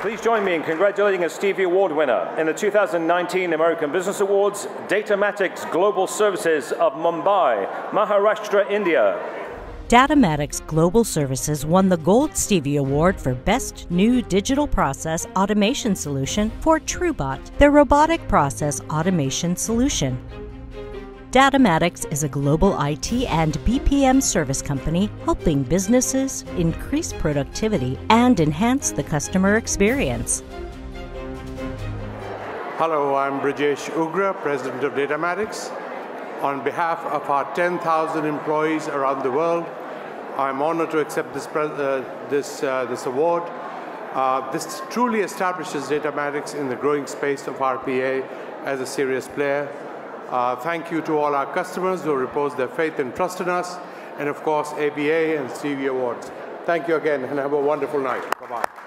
Please join me in congratulating a Stevie Award winner in the 2019 American Business Awards, Datamatics Global Services of Mumbai, Maharashtra, India. Datamatics Global Services won the Gold Stevie Award for Best New Digital Process Automation Solution for TruBot, their robotic process automation solution. Datamatics is a global IT and BPM service company helping businesses increase productivity and enhance the customer experience. Hello, I'm Brajesh Ugra, President of Datamatics. On behalf of our 10,000 employees around the world, I'm honored to accept this, uh, this, uh, this award. Uh, this truly establishes Datamatics in the growing space of RPA as a serious player uh, thank you to all our customers who repose their faith and trust in us, and of course, ABA and Stevie Awards. Thank you again, and have a wonderful night. Bye-bye.